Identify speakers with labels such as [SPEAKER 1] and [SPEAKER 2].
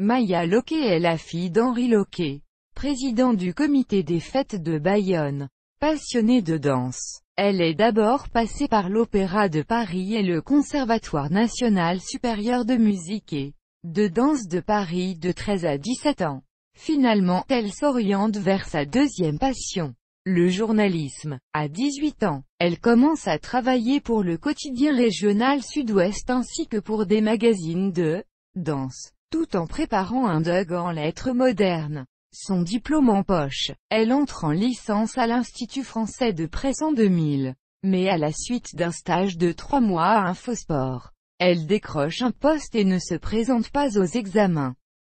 [SPEAKER 1] Maya Loquet est la fille d'Henri Loquet, président du comité des fêtes de Bayonne. Passionnée de danse, elle est d'abord passée par l'Opéra de Paris et le Conservatoire national supérieur de musique et de danse de Paris de 13 à 17 ans. Finalement, elle s'oriente vers sa deuxième passion, le journalisme. À 18 ans, elle commence à travailler pour le quotidien régional Sud-Ouest ainsi que pour des magazines de danse tout en préparant un DUG en lettres modernes. Son diplôme en poche, elle entre en licence à l'Institut français de presse en 2000. Mais à la suite d'un stage de trois mois à Infosport, elle décroche un poste et ne se présente pas aux examens.